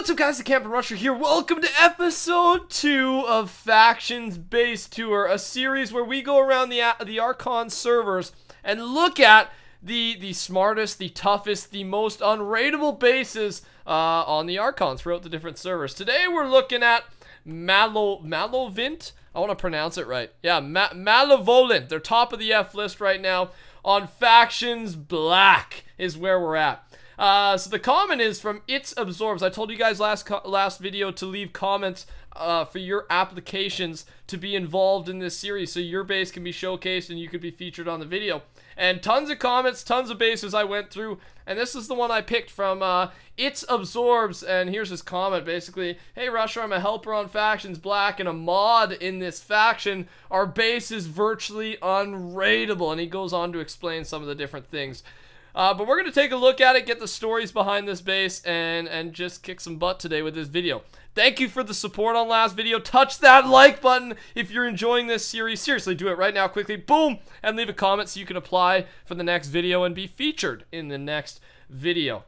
What's up guys, the Camping Rusher here. Welcome to episode 2 of Factions Base Tour, a series where we go around the the Archon servers and look at the the smartest, the toughest, the most unraidable bases uh, on the Archons throughout the different servers. Today we're looking at Malo Malovint. I want to pronounce it right. Yeah, Ma. They're top of the F list right now on Factions Black is where we're at. Uh, so the comment is from It's Absorbs. I told you guys last last video to leave comments uh, for your applications to be involved in this series so your base can be showcased and you could be featured on the video. And tons of comments, tons of bases I went through, and this is the one I picked from uh, It's Absorbs, and here's his comment basically, Hey Rusher, I'm a helper on Factions Black and a mod in this faction. Our base is virtually unraidable, and he goes on to explain some of the different things. Uh, but we're going to take a look at it, get the stories behind this base, and, and just kick some butt today with this video. Thank you for the support on last video. Touch that like button if you're enjoying this series. Seriously, do it right now quickly. Boom! And leave a comment so you can apply for the next video and be featured in the next video.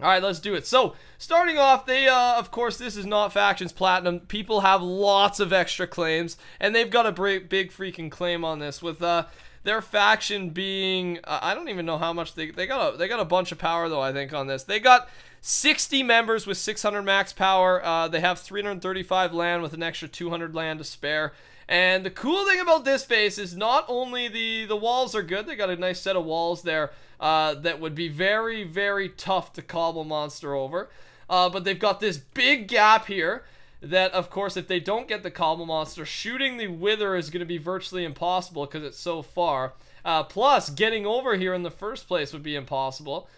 Alright, let's do it. So, starting off, they, uh, of course, this is not Factions Platinum. People have lots of extra claims, and they've got a big freaking claim on this with, uh, their faction being uh, I don't even know how much they they got a they got a bunch of power though I think on this. They got 60 members with 600 max power. Uh, they have 335 land with an extra 200 land to spare. And the cool thing about this base is not only the the walls are good. They got a nice set of walls there uh, that would be very very tough to cobble monster over. Uh, but they've got this big gap here that, of course, if they don't get the Cobble Monster, shooting the Wither is going to be virtually impossible because it's so far. Uh, plus, getting over here in the first place would be impossible.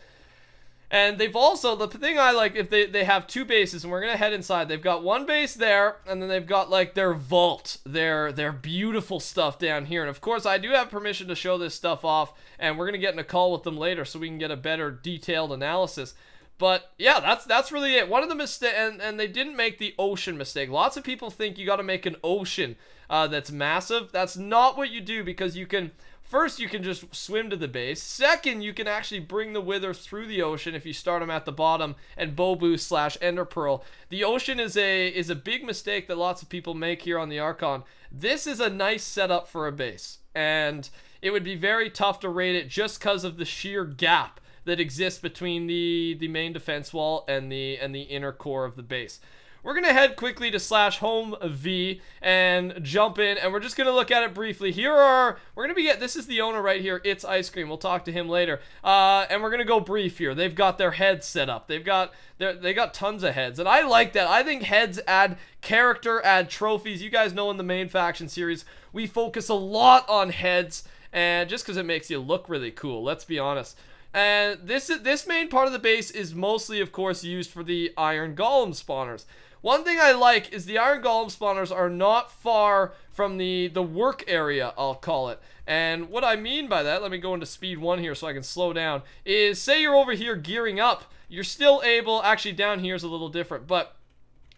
And they've also, the thing I like, if they, they have two bases, and we're going to head inside, they've got one base there, and then they've got, like, their vault, their, their beautiful stuff down here. And, of course, I do have permission to show this stuff off, and we're going to get in a call with them later so we can get a better detailed analysis. But yeah, that's that's really it. One of the mistake, and and they didn't make the ocean mistake. Lots of people think you got to make an ocean uh, that's massive. That's not what you do because you can. First, you can just swim to the base. Second, you can actually bring the Wither through the ocean if you start them at the bottom and boost slash ender pearl. The ocean is a is a big mistake that lots of people make here on the Archon. This is a nice setup for a base, and it would be very tough to rate it just because of the sheer gap that exists between the the main defense wall and the and the inner core of the base. We're gonna head quickly to slash home V and jump in, and we're just gonna look at it briefly. Here are we're gonna be get this is the owner right here. It's ice cream. We'll talk to him later. Uh, and we're gonna go brief here. They've got their heads set up. They've got they got tons of heads, and I like that. I think heads add character, add trophies. You guys know in the main faction series we focus a lot on heads, and just because it makes you look really cool. Let's be honest. And this this main part of the base is mostly, of course, used for the Iron Golem spawners. One thing I like is the Iron Golem spawners are not far from the, the work area, I'll call it. And what I mean by that, let me go into speed 1 here so I can slow down, is say you're over here gearing up, you're still able, actually down here is a little different, but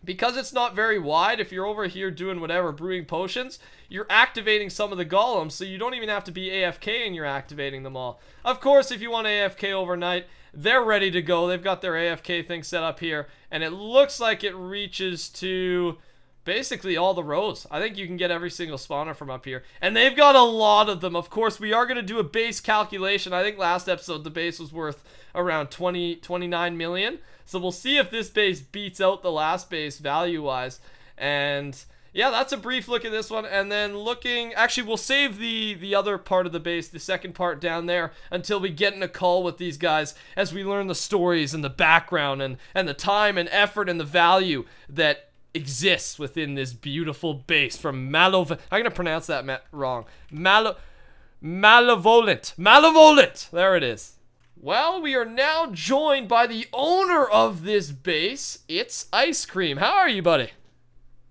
because it's not very wide, if you're over here doing whatever, brewing potions, you're activating some of the golems, so you don't even have to be AFK and you're activating them all. Of course, if you want AFK overnight, they're ready to go. They've got their AFK thing set up here, and it looks like it reaches to basically all the rows. I think you can get every single spawner from up here. And they've got a lot of them. Of course, we are going to do a base calculation. I think last episode the base was worth around 20, 29 million. So we'll see if this base beats out the last base value-wise. And yeah, that's a brief look at this one. And then looking, actually, we'll save the, the other part of the base, the second part down there, until we get in a call with these guys as we learn the stories and the background and, and the time and effort and the value that exists within this beautiful base from Malov. I'm going to pronounce that wrong. Malo Malevolent. Malevolent. There it is. Well, we are now joined by the owner of this base. It's Ice Cream. How are you, buddy?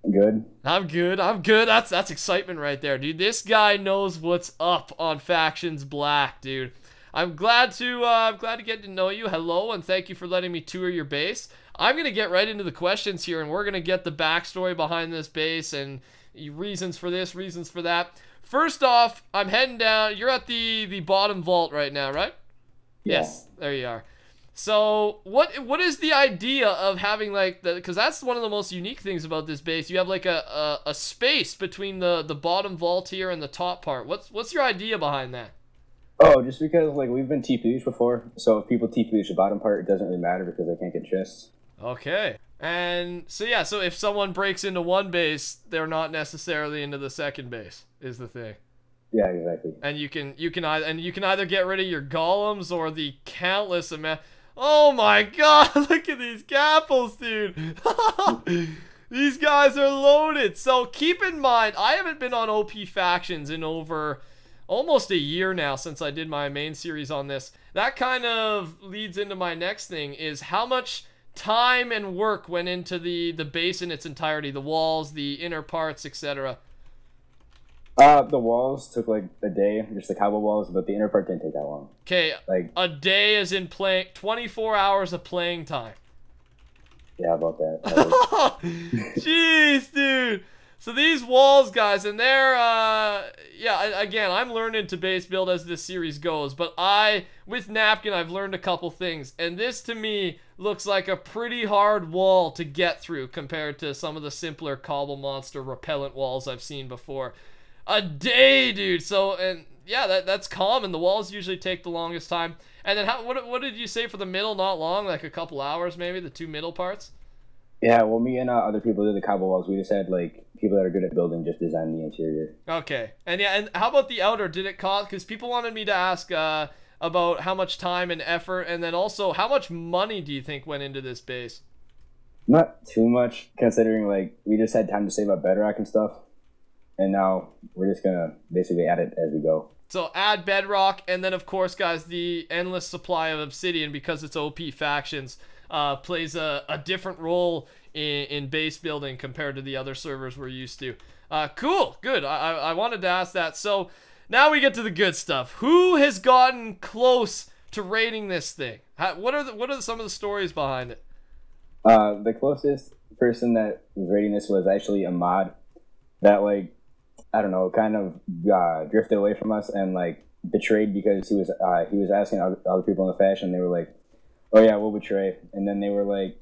Good. I'm good. I'm good. That's that's excitement right there, dude. This guy knows what's up on Factions Black, dude. I'm glad to uh, I'm glad to get to know you. Hello, and thank you for letting me tour your base. I'm gonna get right into the questions here, and we're gonna get the backstory behind this base and reasons for this, reasons for that. First off, I'm heading down. You're at the the bottom vault right now, right? Yeah. Yes, there you are. So what what is the idea of having like the because that's one of the most unique things about this base. You have like a, a, a space between the the bottom vault here and the top part. What's what's your idea behind that? Oh, just because like we've been TPUs before, so if people TPU the bottom part, it doesn't really matter because they can't get chests. Okay. And so yeah, so if someone breaks into one base, they're not necessarily into the second base. Is the thing. Yeah, exactly. And you can you can either and you can either get rid of your golems or the countless amount. Oh my god! Look at these gapples, dude. these guys are loaded. So keep in mind, I haven't been on OP factions in over almost a year now since I did my main series on this. That kind of leads into my next thing is how much time and work went into the the base in its entirety, the walls, the inner parts, etc. Uh, the walls took like a day, just the cobble walls, but the inner part didn't take that long. Okay, like a day is in playing, 24 hours of playing time. Yeah, about that. Jeez, dude. So these walls, guys, and they're, uh, yeah, again, I'm learning to base build as this series goes, but I, with Napkin, I've learned a couple things, and this, to me, looks like a pretty hard wall to get through compared to some of the simpler Cobble Monster repellent walls I've seen before. A day, dude! So, and, yeah, that, that's common. The walls usually take the longest time. And then, how, what, what did you say for the middle? Not long? Like a couple hours, maybe? The two middle parts? Yeah, well, me and uh, other people did the cobble walls. We just had, like, people that are good at building just design the interior. Okay, and yeah, and how about the outer? Did it cost? Because people wanted me to ask uh, about how much time and effort, and then also how much money do you think went into this base? Not too much, considering like we just had time to save up bedrock and stuff, and now we're just gonna basically add it as we go. So add bedrock, and then of course, guys, the endless supply of obsidian because it's OP factions uh, plays a, a different role in, in base building compared to the other servers we're used to. Uh, cool, good. I, I wanted to ask that. So now we get to the good stuff. Who has gotten close to raiding this thing? How, what are the, what are some of the stories behind it? Uh, the closest person that was raiding this was actually a mod that like I don't know, kind of uh, drifted away from us and like betrayed because he was uh, he was asking other, other people in the faction. They were like, "Oh yeah, we'll betray," and then they were like,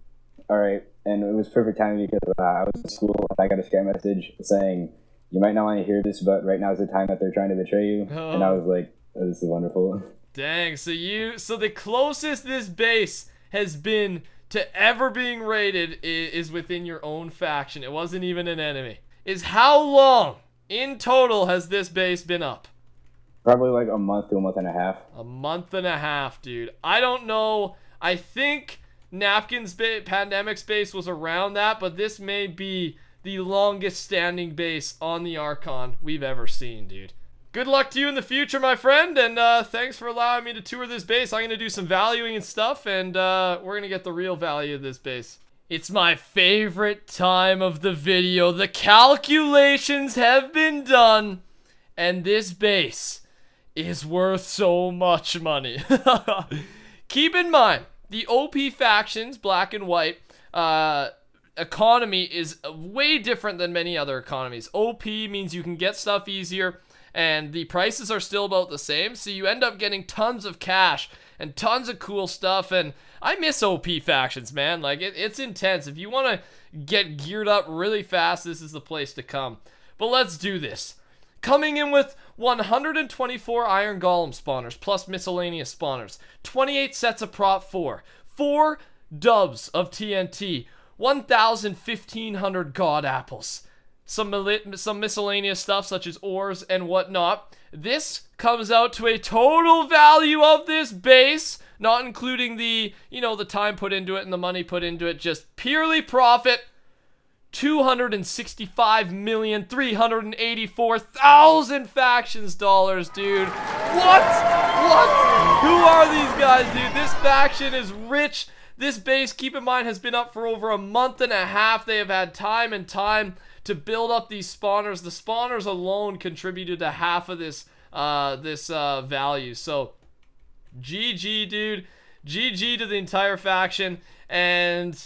"All right, and it was perfect timing because uh, I was in school and I got a scam message saying you might not want to hear this, but right now is the time that they're trying to betray you. Oh. And I was like, oh, this is wonderful. Dang, so you so the closest this base has been to ever being raided is within your own faction. It wasn't even an enemy. Is how long in total has this base been up? Probably like a month to a month and a half. A month and a half, dude. I don't know. I think Napkin's ba- pandemic base was around that, but this may be the longest standing base on the Archon we've ever seen, dude. Good luck to you in the future, my friend, and uh, thanks for allowing me to tour this base. I'm going to do some valuing and stuff, and uh, we're going to get the real value of this base. It's my favorite time of the video. The calculations have been done, and this base is worth so much money. Keep in mind, the OP factions, black and white, uh, economy is way different than many other economies. OP means you can get stuff easier, and the prices are still about the same, so you end up getting tons of cash and tons of cool stuff. And I miss OP factions, man. Like it, it's intense. If you want to get geared up really fast, this is the place to come. But let's do this. Coming in with 124 Iron Golem spawners, plus miscellaneous spawners, 28 sets of Prot 4, 4 dubs of TNT, 1,1500 God Apples, some, some miscellaneous stuff such as ores and whatnot. This comes out to a total value of this base, not including the, you know, the time put into it and the money put into it, just purely profit, 265,384,000 factions dollars, dude. What? What? Who are these guys, dude? This faction is rich. This base, keep in mind, has been up for over a month and a half. They have had time and time to build up these spawners. The spawners alone contributed to half of this uh, this uh, value. So, GG, dude. GG to the entire faction. And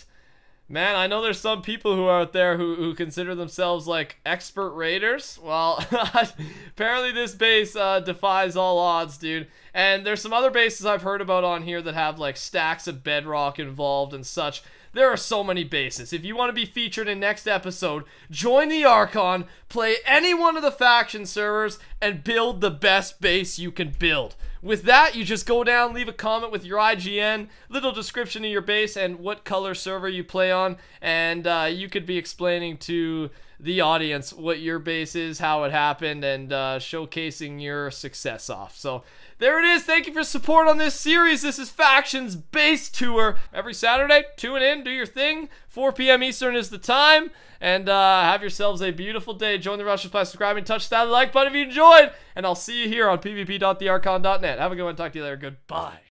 Man, I know there's some people who are out there who, who consider themselves like expert raiders. Well, apparently this base uh, defies all odds, dude. And there's some other bases I've heard about on here that have like stacks of bedrock involved and such. There are so many bases. If you want to be featured in next episode, join the Archon, play any one of the faction servers, and build the best base you can build. With that, you just go down, leave a comment with your IGN, little description of your base, and what color server you play on, and uh, you could be explaining to the audience what your base is, how it happened, and uh, showcasing your success off. So there it is. Thank you for support on this series. This is Factions Base Tour. Every Saturday, tune in, do your thing. 4 p.m. Eastern is the time. And uh, have yourselves a beautiful day. Join the Rushers by subscribing. Touch that like button if you enjoyed. And I'll see you here on pvp.thearchon.net. Have a good one. Talk to you later. Goodbye.